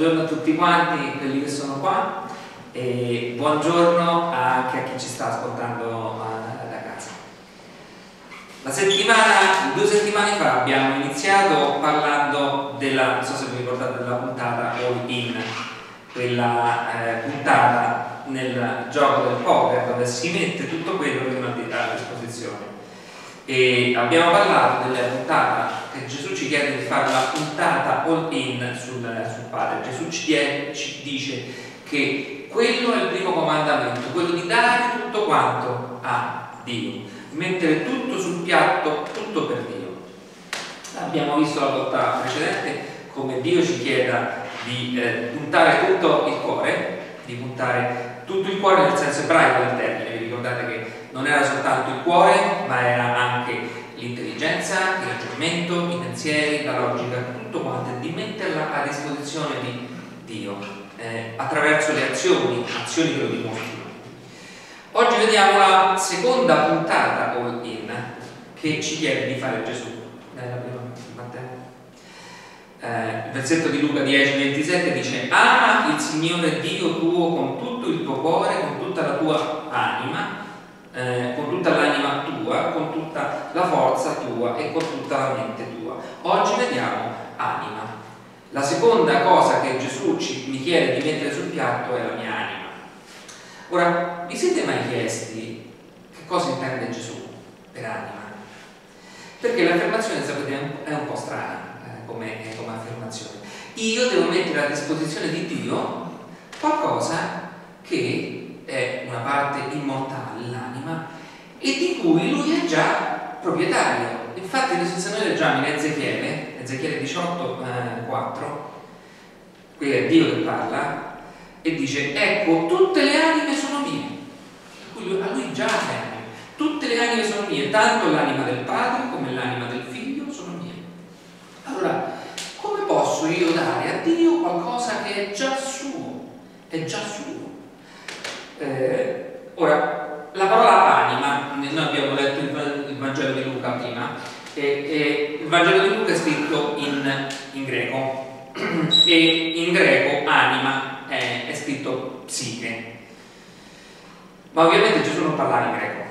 Buongiorno a tutti quanti, quelli che sono qua, e buongiorno anche a chi ci sta ascoltando eh, da casa. La settimana, due settimane fa abbiamo iniziato parlando della, non so se vi ricordate della puntata All In, quella eh, puntata nel gioco del poker dove si mette tutto quello che uno ha a disposizione. E abbiamo parlato della puntata Gesù ci chiede di fare la puntata all in sul, sul Padre. Gesù ci, ci dice che quello è il primo comandamento, quello di dare tutto quanto a Dio, mettere tutto sul piatto, tutto per Dio. Abbiamo visto la volta precedente come Dio ci chieda di eh, puntare tutto il cuore, di puntare tutto il cuore nel senso ebraico del termine, vi ricordate che non era soltanto il cuore, ma era anche l'intelligenza, il ragionamento, i pensieri, la logica, tutto quanto, e di metterla a disposizione di Dio eh, attraverso le azioni, azioni che lo dimostrino. Oggi vediamo la seconda puntata all in che ci chiede di fare Gesù. Eh, il versetto di Luca 10, 27 dice ama il Signore Dio tuo con tutto il tuo cuore, con tutta la tua anima eh, con tutta l'anima tua, con tutta la forza tua e con tutta la mente tua. Oggi vediamo anima. La seconda cosa che Gesù ci, mi chiede di mettere sul piatto è la mia anima. Ora, vi siete mai chiesti che cosa intende Gesù per anima? Perché l'affermazione, sapete, è un, po' strana eh, come, come affermazione. Io devo mettere a disposizione di Dio qualcosa che è una parte immortale, l'anima, e di cui lui è già proprietario. Infatti se noi leggiamo in Ezechiele, Ezechiele 18, eh, 4, qui è Dio che parla, e dice, ecco, tutte le anime sono mie. Lui, a lui già è. Tutte le anime sono mie, tanto l'anima del padre come l'anima del figlio sono mie. Allora, come posso io dare a Dio qualcosa che è già suo? È già suo. Eh, ora, la parola anima, noi abbiamo letto il, Vangelo di Luca prima, e, e il Vangelo di Luca è scritto in, in greco e in greco anima è, è scritto psiche. Ma ovviamente Gesù non parlava in greco,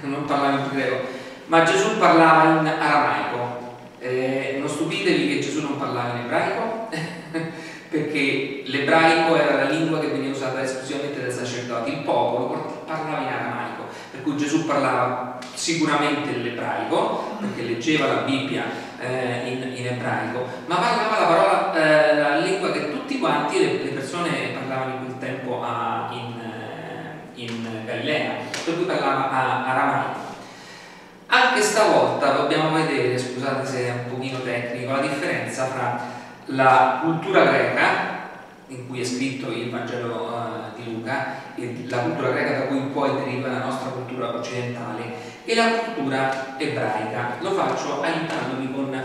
non parlava in greco, ma Gesù parlava in aramaico. Eh, non stupitevi che Gesù non parlava in ebraico, perché l'ebraico era la lingua che veniva usata esclusivamente dai sacerdoti, il popolo parlava in aramaico, per cui Gesù parlava sicuramente l'ebraico, perché leggeva la Bibbia eh, in, in, ebraico, ma parlava la parola, eh, la lingua che tutti quanti le, le, persone parlavano in quel tempo a, in, eh, in, Galilea, per cui parlava aramaico. Anche stavolta dobbiamo vedere, scusate se è un pochino tecnico, la differenza fra la cultura greca, in cui è scritto il Vangelo uh, di Luca, la cultura greca da cui poi deriva la nostra cultura occidentale, e la cultura ebraica. Lo faccio aiutandomi con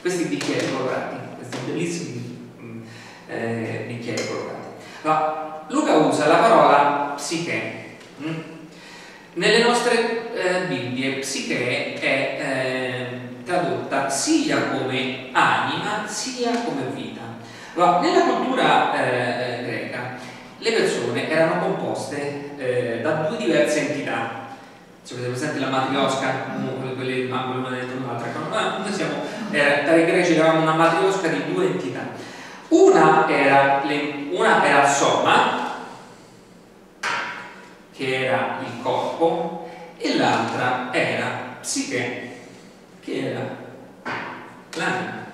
questi bicchieri colorati, questi bellissimi mm, eh, bicchieri colorati. Allora, Luca usa la parola psiche. Mm? Nelle nostre eh, Bibbie psiche è eh, tradotta sia come anima sia come vita. Allora, nella cultura eh, greca le persone erano composte eh, da due diverse entità. Se avete presente la matriosca, quelle una dentro l'altra, noi siamo, era, tra i greci eravamo una matriosca di due entità. Una era, le, una era soma, che era il corpo, e l'altra era psiche, che era l'anima.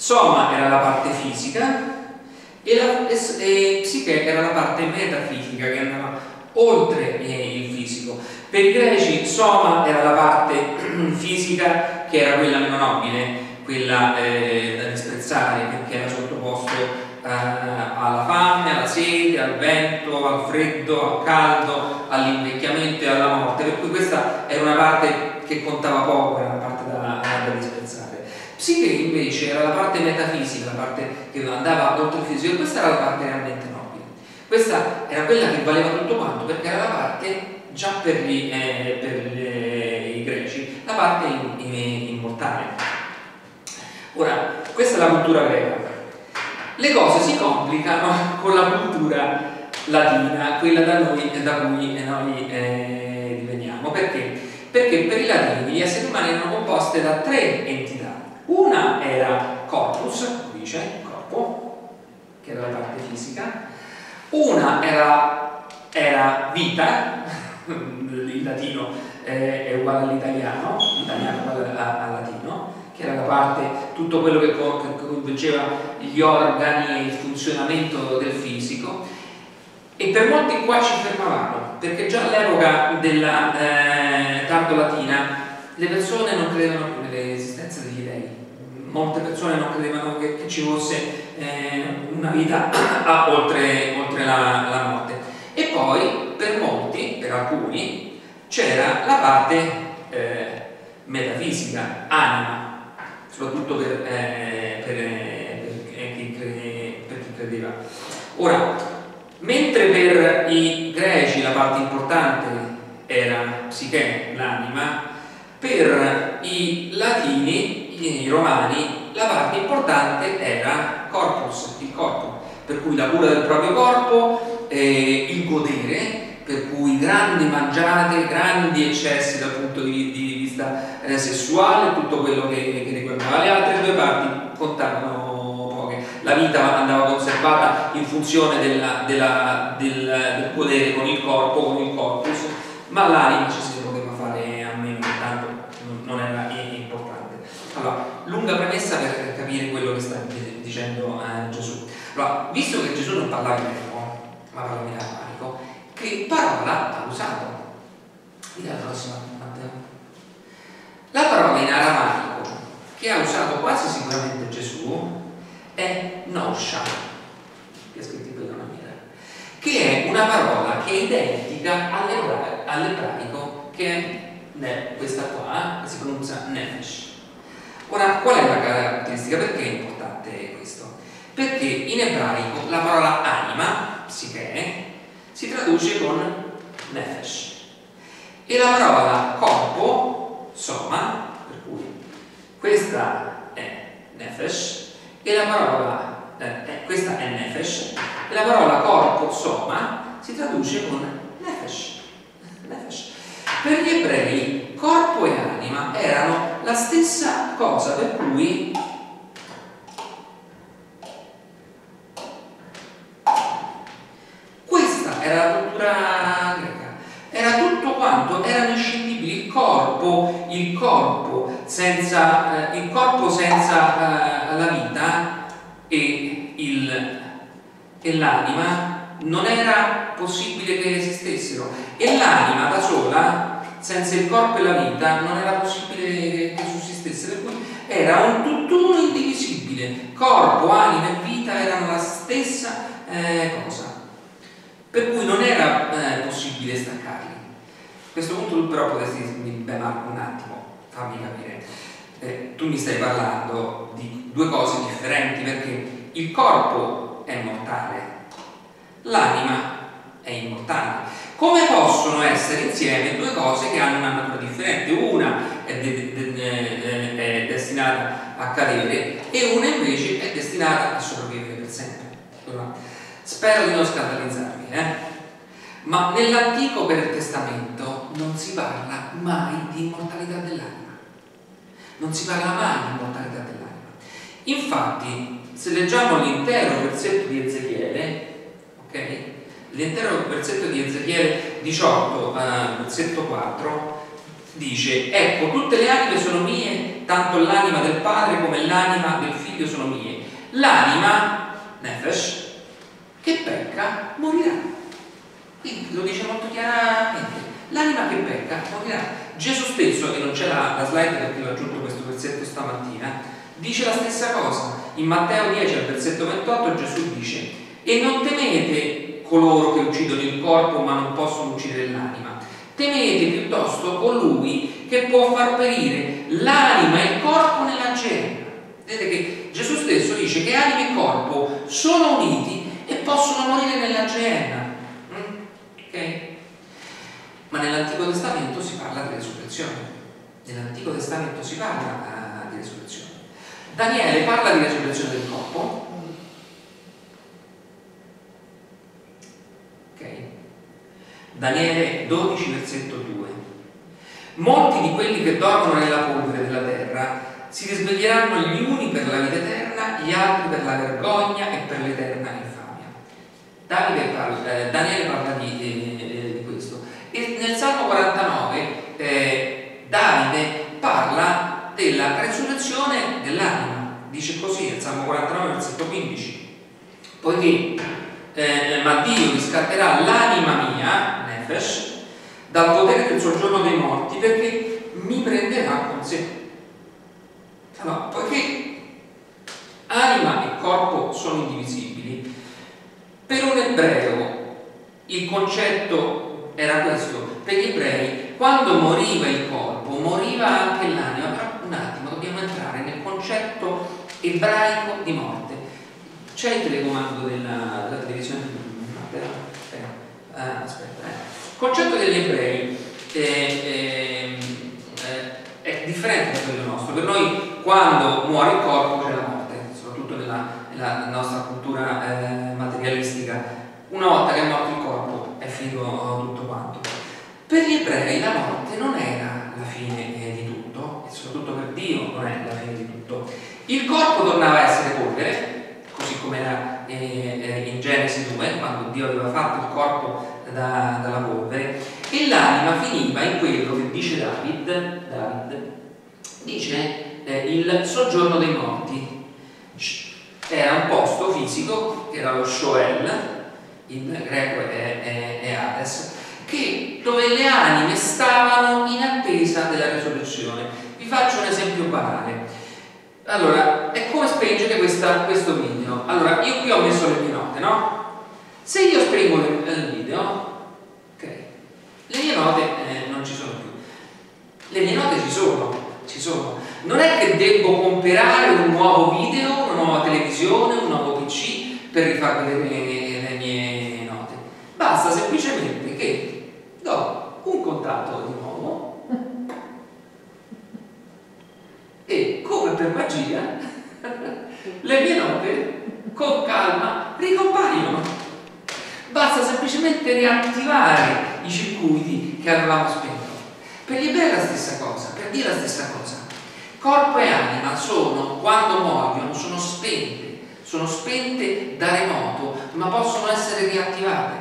Soma era la parte fisica e, la, e, e psiche era la parte metafisica che andava oltre eh, il fisico. Per i greci Soma era la parte fisica che era quella meno nobile, quella eh, da disprezzare perché era sottoposto eh, alla fame, alla sete, al vento, al freddo, al caldo, all'invecchiamento e alla morte, per cui questa era una parte che contava poco, era una parte da, da disprezzare. Psiche era la parte metafisica, la parte che andava oltre il fisico, e questa era la parte realmente nobile. Questa era quella che valeva tutto quanto, perché era la parte, già per, gli, eh, per gli, i greci, la parte immortale. Ora, Questa è la cultura greca. Le cose si complicano con la cultura latina, quella da, noi, da cui noi eh, diveniamo. Perché? Perché per i latini gli esseri umani erano composti da tre entità. Una era corpus, dice, corpo, che era la parte fisica. Una era, era vita, il latino eh, è uguale all'italiano, l'italiano è uguale al latino, che era la parte, tutto quello che coinvolgeva gli organi e il funzionamento del fisico. E per molti qua ci fermavamo, perché già all'epoca della eh, tardo-latina le persone non credevano più nell'esistenza degli dei. Molte persone non credevano che, che ci fosse eh, una vita oltre, oltre la, la morte. E poi per molti, per alcuni, c'era la parte eh, metafisica, anima, soprattutto per, eh, per, per, chi per, chi credeva. Ora, mentre per i greci la parte importante era psiche, l'anima, per i latini, i romani, la parte importante era corpus, il corpo, per cui la cura del proprio corpo eh, il godere, per cui grandi mangiate, grandi eccessi dal punto di, di vista eh, sessuale, tutto quello che, che, riguardava le altre due parti contavano poche. La vita andava conservata in funzione della, della, del, del godere con il corpo, con il corpus, ma l'anima ci si poteva fare a meno, tanto non era importante. Allora, lunga premessa per capire quello che sta dicendo eh, Gesù. Allora, visto che Gesù non parlava in ma parlo in aramaico, che parola ha usato? Vedi la prossima, Matteo. La parola in aramaico che ha usato quasi sicuramente Gesù è noscia, che è scritto in quella maniera, che è una parola che è identica all'ebraico che è questa qua, che si pronuncia nefesh. Ora, qual è la caratteristica? Perché è importante questo? Perché in ebraico la parola anima psiche, si traduce con nefesh. E la parola corpo, soma, per cui questa è nefesh, e la parola, eh, eh, questa è nefesh, e la parola corpo, soma, si traduce con nefesh. nefesh. Per gli ebrei corpo e anima erano la stessa cosa, per cui era la cultura greca, era tutto quanto, erano inscindibili, il corpo, il corpo senza, eh, il corpo senza eh, la vita e, e l'anima non era possibile che esistessero e l'anima da sola senza il corpo e la vita non era possibile che sussistesse per cui era un tutt'uno indivisibile. Corpo, anima e vita erano la stessa eh, cosa. Per cui non era eh, possibile staccarli. A questo punto tu però potresti dirmi, beh Marco un attimo, fammi capire, eh, tu mi stai parlando di due cose differenti perché il corpo è mortale, l'anima è immortale. Come possono essere insieme due cose che hanno una natura differente? Una è, de de de è destinata a cadere e una invece è destinata a sopravvivere per sempre. Spero di non scandalizzarvi, eh? ma nell'Antico Testamento non si parla mai di immortalità dell'anima. Non si parla mai di immortalità dell'anima. Infatti, se leggiamo l'intero versetto di Ezechiele, ok? L'intero versetto di Ezechiele 18, eh, versetto 4, dice, ecco, tutte le anime sono mie, tanto l'anima del padre come l'anima del figlio sono mie. L'anima, Nefesh, che pecca morirà. Quindi lo dice molto chiaramente. L'anima che pecca morirà. Gesù stesso, che non c'era la slide perché l'ho aggiunto questo versetto stamattina, dice la stessa cosa. In Matteo 10 al versetto 28 Gesù dice e non temete coloro che uccidono il corpo ma non possono uccidere l'anima. Temete piuttosto colui che può far perire l'anima e il corpo nella genna. Vedete che Gesù stesso dice che anima e corpo sono uniti e possono morire nella genna. Mm? Ok? Ma nell'Antico Testamento si parla di resurrezione. Nell'Antico Testamento si parla uh, di resurrezione. Daniele parla di resurrezione del corpo. Ok. Daniele 12, versetto 2. Molti di quelli che dormono nella polvere della terra si risveglieranno gli uni per la vita eterna, gli altri per la vergogna e per l'eterna infamia. Parla, eh, Daniele parla di, eh, di, questo. E nel Salmo 49 eh, Davide parla della resurrezione dell'anima. Dice così nel Salmo 49, versetto 15. Poiché eh, ma Dio riscatterà l'anima mia, Nefesh, dal potere del soggiorno dei morti perché mi prenderà con sé. Allora, poiché anima e corpo sono indivisibili, per un ebreo il concetto era questo, per gli ebrei quando moriva il corpo moriva anche l'anima, però un attimo dobbiamo entrare nel concetto ebraico di morte. C'è il telecomando della, della televisione? Eh, aspetta, eh. Il concetto degli ebrei è, è, è, differente da quello nostro. Per noi quando muore il corpo c'è la morte, soprattutto nella, nella nostra cultura eh, materialistica. Una volta che è morto il corpo è finito tutto quanto. Per gli ebrei la morte non era la fine eh, di tutto, e soprattutto per Dio non è la fine di tutto. Il corpo tornava a essere polvere, così come era eh, eh in Genesi 2, quando Dio aveva fatto il corpo da, dalla polvere e l'anima finiva in quello che dice David, David dice eh, il soggiorno dei morti. Era un posto fisico, che era lo Shoel, in greco è, è, è Hades, che, dove le anime stavano in attesa della risurrezione. Vi faccio un esempio banale. Allora, è come spengere questa, questo video. Allora, io qui ho messo le mie note, no? Se io spengo il video, ok, le mie note eh, non ci sono più. Le mie note ci sono, ci sono. Non è che devo comprare un nuovo video, una nuova televisione, un nuovo PC per rifar vedere le, le mie note. Basta semplicemente che do un contatto di nuovo e come per magia le mie note con calma ricompaiono. Basta semplicemente riattivare i circuiti che avevamo spento. Per gli ebrei è la stessa cosa, per Dio è la stessa cosa. Corpo e anima sono, quando muoiono, sono spente, sono spente da remoto, ma possono essere riattivate.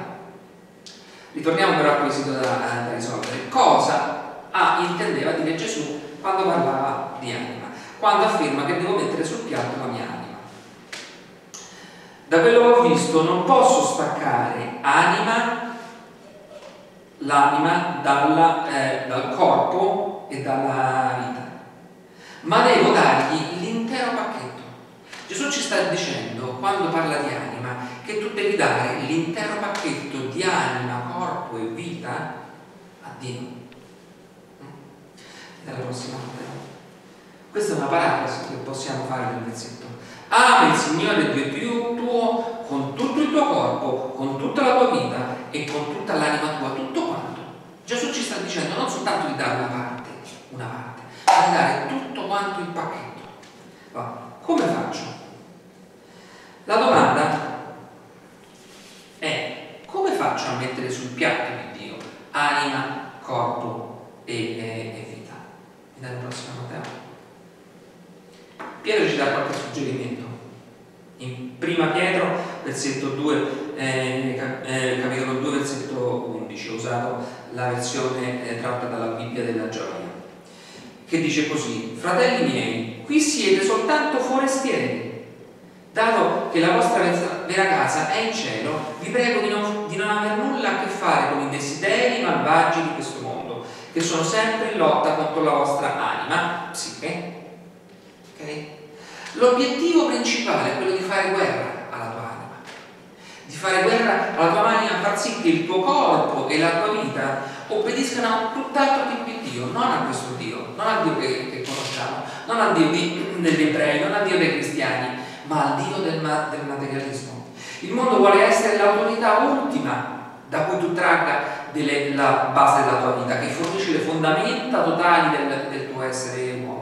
Ritorniamo però al quesito da, da risolvere. Cosa ah, intendeva dire Gesù quando parlava di anima? Quando afferma che devo mettere sul piatto la mia anima. Da quello che ho visto non posso staccare anima, l'anima eh, dal corpo e dalla vita, ma devo dargli l'intero pacchetto. Gesù ci sta dicendo, quando parla di anima, che tu devi dare l'intero pacchetto di anima, corpo e vita a Dio. Dalla prossima volta. Questa è una paralisi che possiamo fare nel versetto. Ama il Signore Dio tuo con tutto il tuo corpo, con tutta la tua vita e con tutta l'anima tua, tutto quanto. Gesù ci sta dicendo non soltanto di dare una parte, una parte, ma di dare tutto quanto il pacchetto. Ma come faccio? La domanda è come faccio a mettere sul piatto di Dio anima, corpo e, e, e vita? Mi dai la prossima Matteo? Pietro ci dà qualche suggerimento. In prima Pietro, versetto 2, eh, eh, capitolo 2, versetto 11, ho usato la versione eh, tratta dalla Bibbia della gioia, che dice così, fratelli miei, qui siete soltanto forestieri, dato che la vostra vera casa è in cielo, vi prego di non, di non aver nulla a che fare con i desideri malvagi di questo mondo, che sono sempre in lotta contro la vostra anima, psiche, ok? L'obiettivo principale è quello di fare guerra alla tua anima, di fare guerra alla tua anima, far sì che il tuo corpo e la tua vita obbediscano a tutt'altro tipo di Dio, non a questo Dio, non al Dio che, che conosciamo, non al Dio di, degli ebrei, non al Dio dei cristiani, ma al Dio del, del materialismo. Il mondo vuole essere l'autorità ultima da cui tu tragga delle, la base della tua vita, che fornisce le fondamenta totali del, del tuo essere uomo.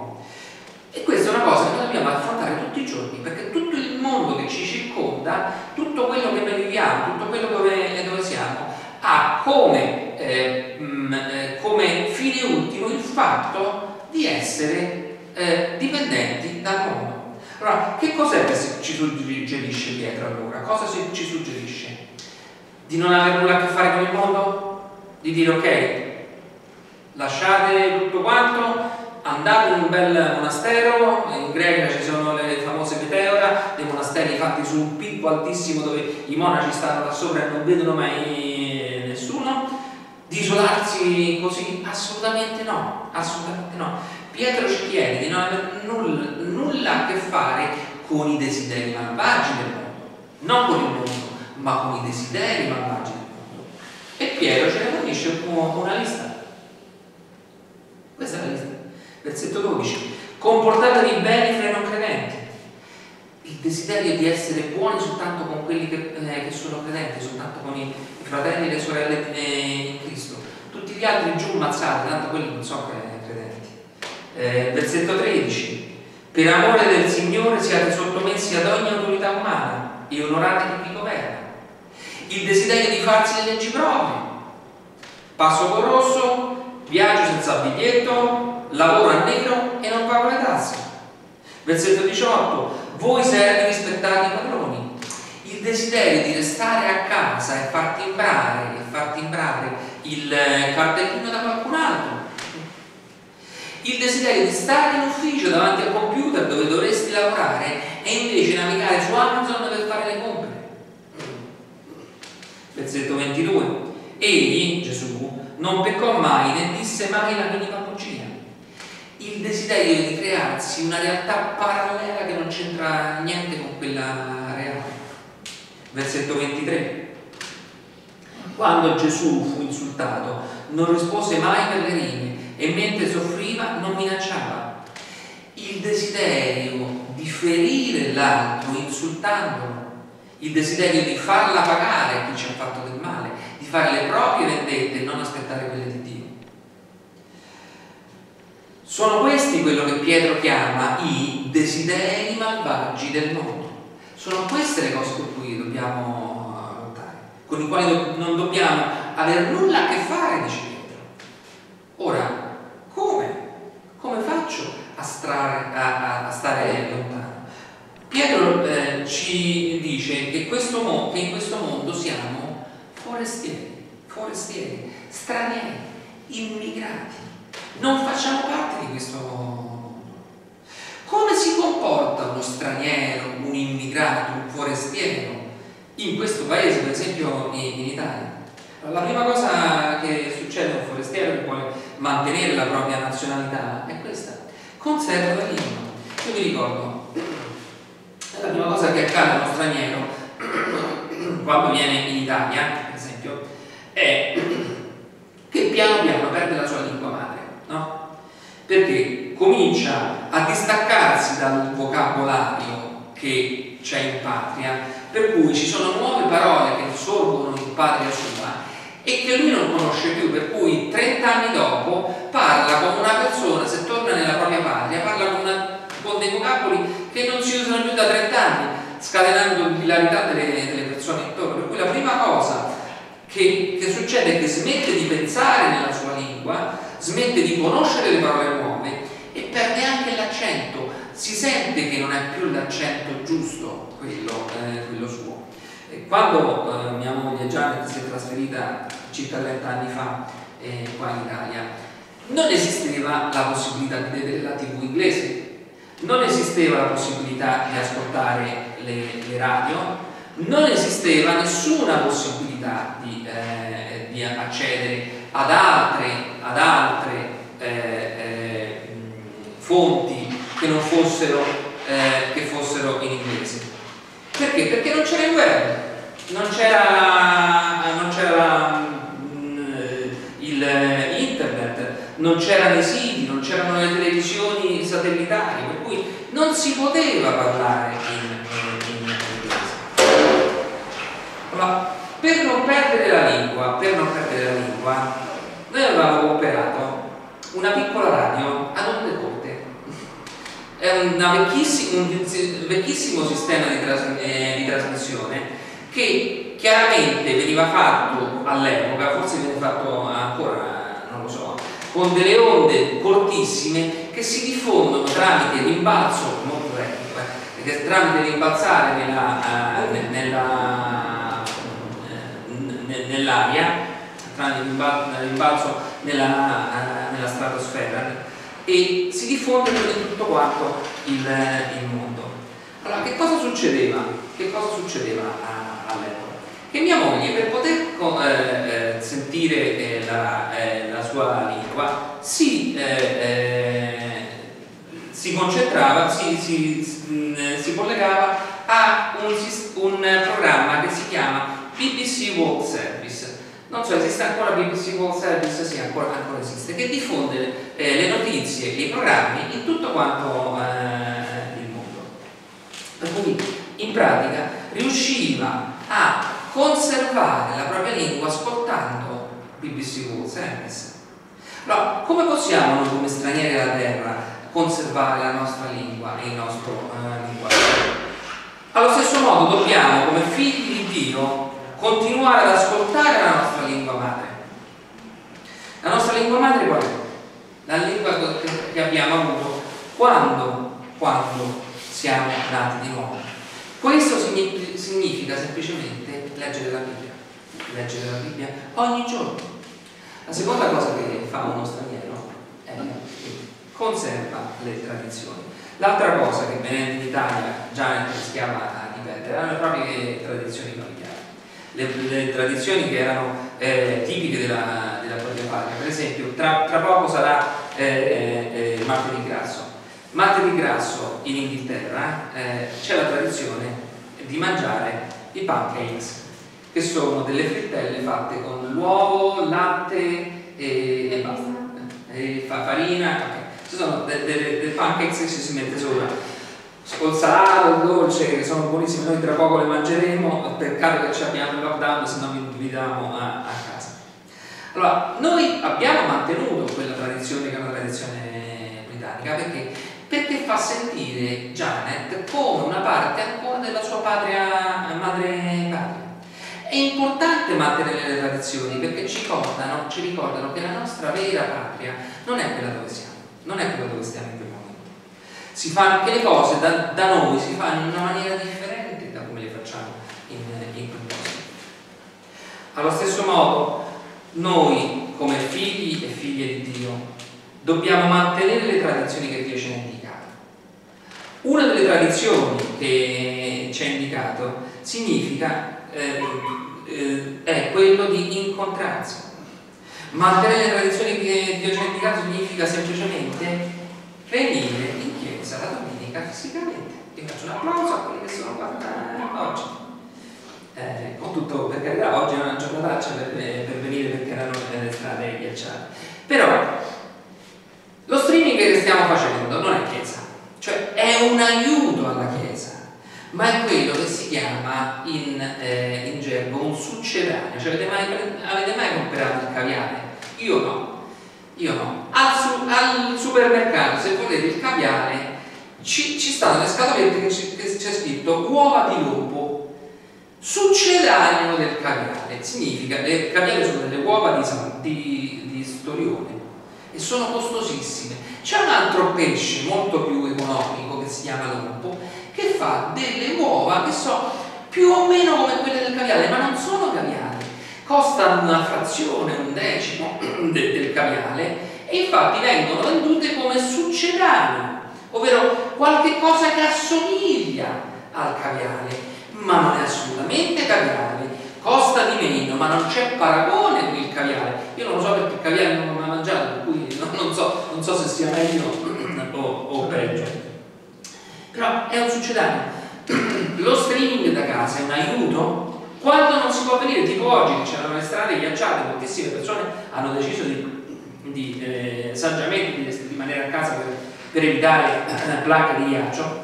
E questa è una cosa che noi dobbiamo affrontare tutti i giorni, perché tutto il mondo che ci circonda, tutto quello che noi viviamo, tutto quello dove, dove siamo, ha come, eh, mh, mm, eh, come, fine ultimo il fatto di essere eh, dipendenti dal mondo. Allora, che cos'è che ci suggerisce Pietro allora? Cosa ci suggerisce? Di non avere nulla a che fare con il mondo? Di dire ok, lasciate tutto quanto, andate in un bel monastero, in Grecia ci sono le famose meteora, dei monasteri fatti su un picco altissimo dove i monaci stanno da sopra e non vedono mai nessuno, di isolarsi così? Assolutamente no, assolutamente no. Pietro ci chiede di non avere nulla, nulla a che fare con i desideri malvagi del mondo, non con il mondo, ma con i desideri malvagi del mondo. E Pietro ce ne fornisce una lista questa è la lista. Versetto 12. Comportatevi bene fra i non credenti. Il desiderio di essere buoni soltanto con quelli che, eh, che sono credenti, soltanto con i, i fratelli e le sorelle in Cristo. Tutti gli altri giù mazzati, tanto quelli non sono credenti. Eh, versetto 13. Per amore del Signore siate sottomessi ad ogni autorità umana e onorate chi vi governa. Il desiderio di farsi le leggi proprie. Passo col rosso, viaggio senza biglietto, lavoro a nero e non pago le tasse. Versetto 18, voi servi rispettate i padroni. Il desiderio di restare a casa e far timbrare, e far timbrare il cartellino da qualcun altro. Il desiderio di stare in ufficio davanti al computer dove dovresti lavorare e invece navigare su Amazon per fare le compre. Versetto 22. Egli, Gesù, non peccò mai né disse mai la minima bugia. Il desiderio di crearsi una realtà parallela che non c'entra niente con quella reale. Versetto 23. Quando Gesù fu insultato, non rispose mai per le rime e mentre soffriva non minacciava. Il desiderio di ferire l'altro insultandolo, il desiderio di farla pagare chi ci ha fatto del male, di fare le proprie vendette e non aspettare quelle di Dio. Sono questi quello che Pietro chiama i desideri malvagi del mondo. Sono queste le cose con cui dobbiamo lottare, con i quali non dobbiamo avere nulla a che fare, dice Pietro. Ora, come? Come faccio a, strare, a, a stare lontano? Pietro eh, ci dice che, questo, che in questo mondo siamo forestieri, forestieri, stranieri, immigrati. Non facciamo parte di questo mondo. Come si comporta uno straniero, un immigrato, un forestiero in questo paese, per esempio in, Italia? La prima cosa che succede a un forestiero che vuole mantenere la propria nazionalità è questa, conserva la lingua. Io mi ricordo, la prima cosa che accade a uno straniero quando viene in Italia è che piano piano perde la sua lingua madre, no? Perché comincia a distaccarsi dal vocabolario che c'è in patria, per cui ci sono nuove parole che sorgono in patria sua e che lui non conosce più, per cui 30 anni dopo parla come una persona, se torna nella propria patria, parla con, una, con dei vocaboli che non si usano più da 30 anni, scatenando l'ilarità delle, delle persone intorno. Per cui la prima cosa che, che succede che smette di pensare nella sua lingua, smette di conoscere le parole nuove e perde anche l'accento, si sente che non è più l'accento giusto quello, eh, quello suo. E quando eh, mia moglie Janet si è trasferita circa 30 anni fa eh, qua in Italia, non esisteva la possibilità di vedere la tv inglese, non esisteva la possibilità di ascoltare le, le radio, non esisteva nessuna possibilità di, eh, di accedere ad altre, ad altre eh, eh, fonti che non fossero, eh, che fossero in inglese. Perché? Perché non c'era il web, non c'era, mm, internet, non c'erano i siti, non c'erano le televisioni satellitari, per cui non si poteva parlare in ma per non perdere la lingua, per non perdere la lingua, noi avevamo operato una piccola radio ad onde corte. è vecchissimo, un vecchissimo sistema di, tras eh, di, trasmissione che chiaramente veniva fatto all'epoca, forse viene fatto ancora, non lo so, con delle onde cortissime che si diffondono tramite rimbalzo, molto eh, tramite rimbalzare nella, uh, nella, nell'aria, tramite rimbalzo nella, nella stratosfera e si diffonde in tutto quanto il, il mondo. Allora, che cosa succedeva? Che cosa succedeva all'epoca? Che mia moglie, per poter eh, eh, sentire eh, la, eh, la, sua lingua, si, eh, eh, si concentrava, si, si, mm, si, collegava a un, un programma che si chiama BBC Service non so, esiste ancora BBC World Service? Sì, ancora, ancora esiste, che diffonde eh, le notizie e i programmi in tutto quanto eh, il mondo. Per cui in pratica riusciva a conservare la propria lingua ascoltando BBC World Service. Allora, come possiamo noi come stranieri alla terra conservare la nostra lingua e il nostro eh, linguaggio? Allo stesso modo dobbiamo, come figli di Dio, continuare ad ascoltare la nostra lingua madre. La nostra lingua madre qual è? La lingua che abbiamo avuto quando, quando siamo nati di nuovo. Questo significa semplicemente leggere la Bibbia. Leggere la Bibbia ogni giorno. La seconda cosa che fa uno straniero è che conserva le tradizioni. L'altra cosa che venendo in Italia già rischiava a ripetere erano le proprie tradizioni le, le tradizioni che erano eh, tipiche della, della, propria patria. Per esempio, tra, tra poco sarà eh, eh, eh martedì grasso. Martedì grasso in Inghilterra eh, c'è la tradizione di mangiare i pancakes, che sono delle frittelle fatte con l'uovo, latte e, e basta. E fa farina, okay. ci sono dei de, de pancakes che ci si mette sopra col salato, il dolce, che sono buonissimi, noi tra poco le mangeremo, peccato che ci abbiamo il lockdown, se no vi invitiamo a, a, casa. Allora, noi abbiamo mantenuto quella tradizione che è una tradizione britannica, perché? Perché fa sentire Janet come una parte ancora della sua patria, madre patria. È importante mantenere le tradizioni perché ci ricordano, ci ricordano che la nostra vera patria non è quella dove siamo, non è quella dove stiamo in si fanno anche le cose da, da, noi, si fanno in una maniera differente da come le facciamo in, in posto. Allo stesso modo, noi come figli e figlie di Dio dobbiamo mantenere le tradizioni che Dio ci ha indicato. Una delle tradizioni che ci ha indicato significa eh, eh, è quello di incontrarsi. Mantenere le tradizioni che Dio ci ha indicato significa semplicemente venire la domenica fisicamente. Io faccio un applauso a quelli che sono qua oggi. Eh, con tutto, per carità, oggi è una giornataccia per, per venire perché erano le strade ghiacciate. Però lo streaming che stiamo facendo non è chiesa, cioè è un aiuto alla chiesa, ma è quello che si chiama in, eh, in gergo un succedaneo. Cioè, avete mai, avete mai comprato il caviale? Io no. Io no. Al, su, al supermercato, se volete il caviale, ci, ci stanno le scatolette che, c'è scritto uova di lupo, succedaneo del caviale. Significa che le caviale sono delle uova di, di, di storione e sono costosissime. C'è un altro pesce molto più economico che si chiama lupo che fa delle uova che sono più o meno come quelle del caviale, ma non sono caviali, costano una frazione, un decimo del, del caviale e infatti vengono vendute come succedaneo ovvero qualche cosa che assomiglia al caviale, ma non è assolutamente caviale, costa di meno, ma non c'è paragone con il caviale. Io non lo so perché il caviale non l'ho mai mangiato, per cui non, so, non so, se sia meglio o, o peggio. Però è un succedaneo. Lo streaming da casa è un aiuto quando non si può venire, tipo oggi che c'erano le strade ghiacciate, moltissime persone hanno deciso di, di eh, saggiamente di rimanere a casa per per evitare eh, placche di ghiaccio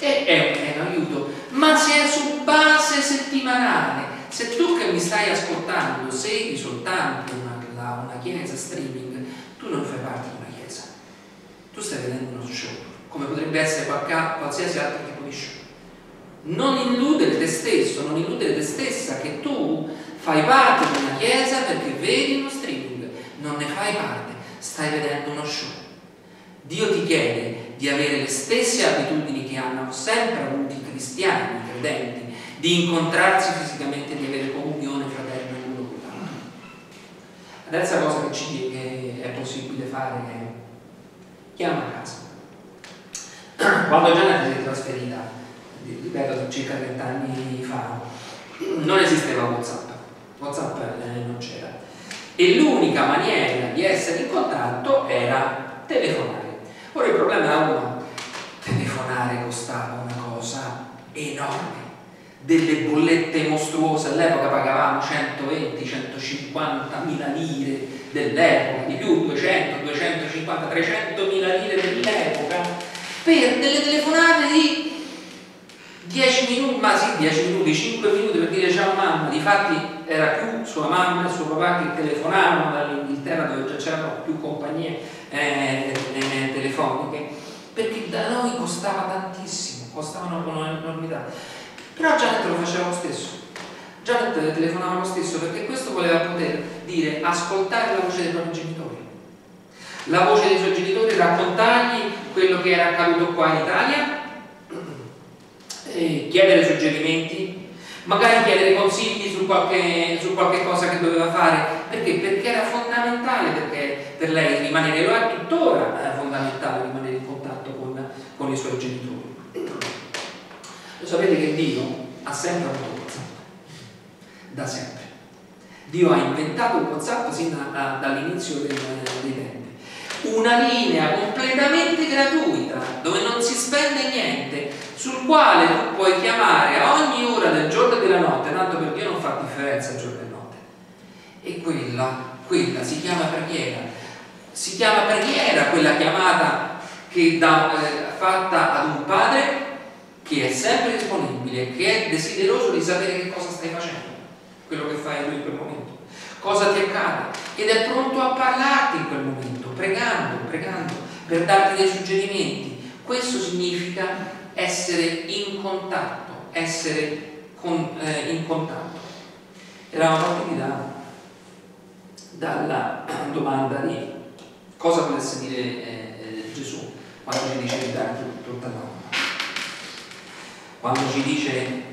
e è un aiuto ma se è su base settimanale se tu che mi stai ascoltando segui soltanto una, una chiesa streaming tu non fai parte di una chiesa tu stai vedendo uno show, come potrebbe essere qualsiasi altro tipo di show. Non illudere te stesso, non illudere te stessa che tu fai parte di una chiesa perché vedi uno streaming, non ne fai parte, stai vedendo uno show. Dio ti chiede di avere le stesse abitudini che hanno sempre avuto i cristiani, i credenti, di incontrarsi fisicamente, di avere comunione fraterna con l'altro. La terza cosa che, ci, che è possibile fare è chiama a casa. Quando Gianna si è trasferita, ripeto, circa 30 anni fa, non esisteva Whatsapp, Whatsapp eh, non c'era. E l'unica maniera di essere in contatto era telefonare. Ora il problema era uno, telefonare costava una cosa enorme, delle bollette mostruose, all'epoca pagavamo 120, 150 mila lire dell'epoca, di più 200, 250, 300 mila lire dell'epoca, per delle telefonate di 10 minuti, ma sì, 10 minuti, 5 minuti per dire ciao mamma, difatti era più sua mamma e suo papà che telefonavano dall'Inghilterra dove già c'erano più compagnie eh, eh, telefoniche, perché da noi costava tantissimo, costavano un'enormità. Però Janet lo faceva lo stesso. Janet telefonava lo stesso perché questo voleva poter dire ascoltare la voce dei propri genitori. La voce dei suoi genitori, raccontargli quello che era accaduto qua in Italia, chiedere suggerimenti, magari chiedere consigli su qualche, su qualche, cosa che doveva fare. Perché? Perché era fondamentale perché per lei rimanere, lo è tuttora è fondamentale rimanere in contatto con, con i suoi genitori. Lo sapete che Dio ha sempre avuto WhatsApp, da sempre. Dio ha inventato il WhatsApp sin da, da, dall'inizio dei, dei tempi. Una linea completamente gratuita, dove non si spende niente, sul quale tu puoi chiamare a ogni ora del giorno e della notte, tanto per Dio non fa differenza giorno e notte. E quella, quella si chiama preghiera. Si chiama preghiera quella chiamata che da, eh, fatta ad un padre che è sempre disponibile, che è desideroso di sapere che cosa stai facendo, quello che fai in quel momento, cosa ti accade, ed è pronto a parlarti in quel momento, pregando, pregando, per darti dei suggerimenti. Questo significa essere in contatto, essere con, eh, in contatto. Eravamo partiti da, dalla domanda di cosa volesse dire eh, eh Gesù quando ci dice di dare tutta l'anima. Quando ci dice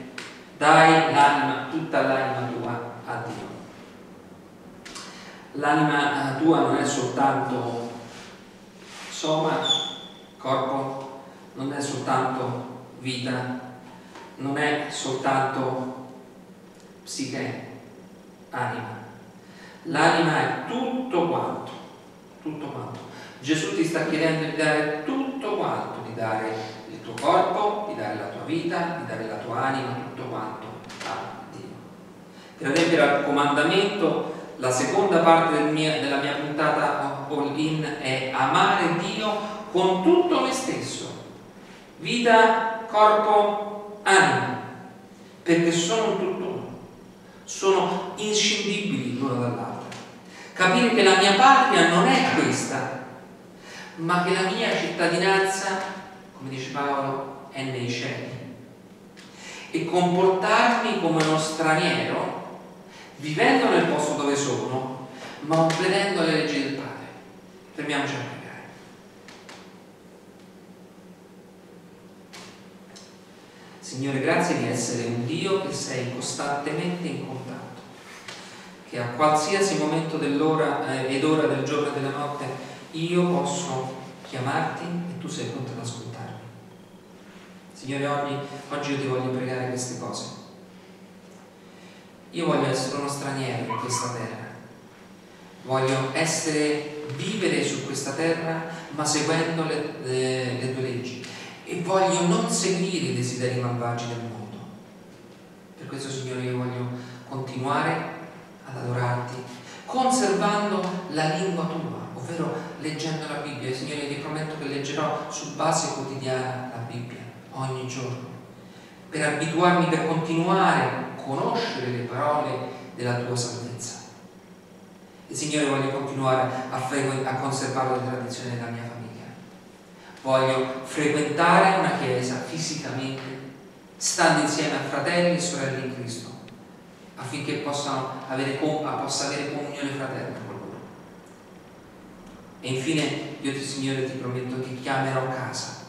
dai l'anima, tutta l'anima tua a Dio. L'anima tua non è soltanto soma, corpo, non è soltanto vita, non è soltanto psiche, anima. L'anima è tutto quanto, tutto quanto. Gesù ti sta chiedendo di dare tutto quanto, di dare il tuo corpo, di dare la tua vita, di dare la tua anima, tutto quanto a Dio. Per adempiere al comandamento, la seconda parte del mia, della mia puntata all in è amare Dio con tutto me stesso vita, corpo, anima, perché sono un tutt'uno, sono inscindibili l'una dall'altra. Capire che la mia patria non è questa, ma che la mia cittadinanza, come dice Paolo, è nei cieli. E comportarmi come uno straniero, vivendo nel posto dove sono, ma obbedendo alle leggi del Padre. Fermiamoci a Signore, grazie di essere un Dio che sei costantemente in contatto, che a qualsiasi momento dell'ora eh, ed ora del giorno e della notte io posso chiamarti e tu sei pronto ad ascoltarmi. Signore, oggi, oggi io ti voglio pregare queste cose. Io voglio essere uno straniero in questa terra. Voglio essere, vivere su questa terra, ma seguendo le, le, le tue leggi e voglio non seguire i desideri malvagi del mondo. Per questo, Signore, io voglio continuare ad adorarti, conservando la lingua tua, ovvero leggendo la Bibbia. Signore, ti prometto che leggerò su base quotidiana la Bibbia, ogni giorno, per abituarmi, per continuare conoscere le parole della tua salvezza. E Signore, voglio continuare a, a conservare le tradizioni della mia famiglia voglio frequentare una chiesa fisicamente, stando insieme a fratelli e sorelle in Cristo, affinché possano avere, possa avere comunione fraterna con loro. E infine, io ti Signore ti prometto che chiamerò casa,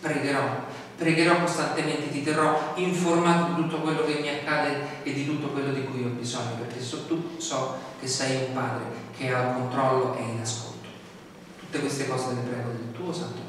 pregherò, pregherò costantemente, ti terrò informato di tutto quello che mi accade e di tutto quello di cui ho bisogno, perché so, tu so che sei un padre che ha il controllo e in ascolto. Tutte queste cose le prego del tuo santo.